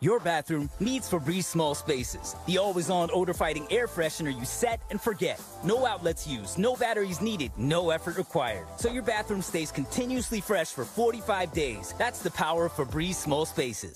Your bathroom needs Febreze small spaces. The always-on odor-fighting air freshener you set and forget. No outlets used, no batteries needed, no effort required. So your bathroom stays continuously fresh for 45 days. That's the power of Febreze small spaces.